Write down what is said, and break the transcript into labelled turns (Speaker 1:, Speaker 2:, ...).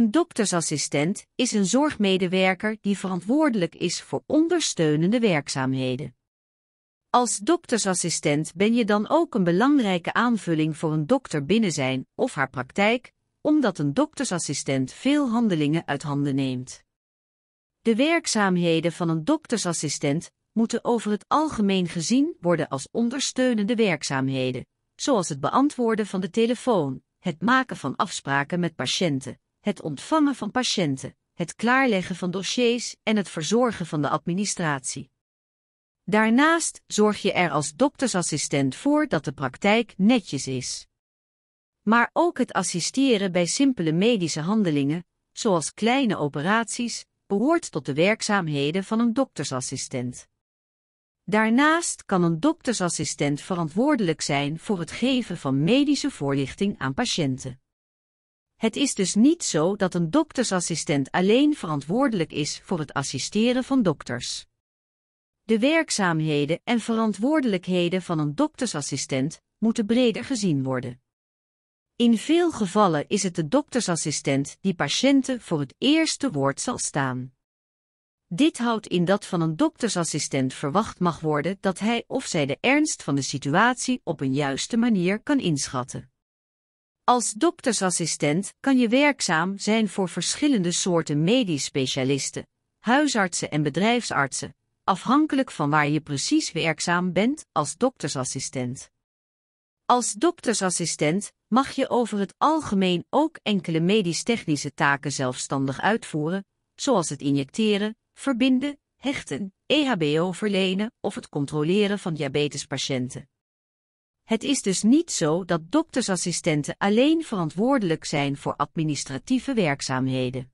Speaker 1: doktersassistent is een zorgmedewerker die verantwoordelijk is voor ondersteunende werkzaamheden. Als doktersassistent ben je dan ook een belangrijke aanvulling voor een dokter binnen zijn of haar praktijk, omdat een doktersassistent veel handelingen uit handen neemt. De werkzaamheden van een doktersassistent moeten over het algemeen gezien worden als ondersteunende werkzaamheden, zoals het beantwoorden van de telefoon, het maken van afspraken met patiënten, het ontvangen van patiënten, het klaarleggen van dossiers en het verzorgen van de administratie. Daarnaast zorg je er als doktersassistent voor dat de praktijk netjes is. Maar ook het assisteren bij simpele medische handelingen, zoals kleine operaties, behoort tot de werkzaamheden van een doktersassistent. Daarnaast kan een doktersassistent verantwoordelijk zijn voor het geven van medische voorlichting aan patiënten. Het is dus niet zo dat een doktersassistent alleen verantwoordelijk is voor het assisteren van dokters. De werkzaamheden en verantwoordelijkheden van een doktersassistent moeten breder gezien worden. In veel gevallen is het de doktersassistent die patiënten voor het eerste woord zal staan. Dit houdt in dat van een doktersassistent verwacht mag worden dat hij of zij de ernst van de situatie op een juiste manier kan inschatten. Als doktersassistent kan je werkzaam zijn voor verschillende soorten medisch specialisten, huisartsen en bedrijfsartsen, afhankelijk van waar je precies werkzaam bent als doktersassistent. Als doktersassistent mag je over het algemeen ook enkele medisch-technische taken zelfstandig uitvoeren, zoals het injecteren, verbinden, hechten, EHBO verlenen of het controleren van diabetespatiënten. Het is dus niet zo dat doktersassistenten alleen verantwoordelijk zijn voor administratieve werkzaamheden.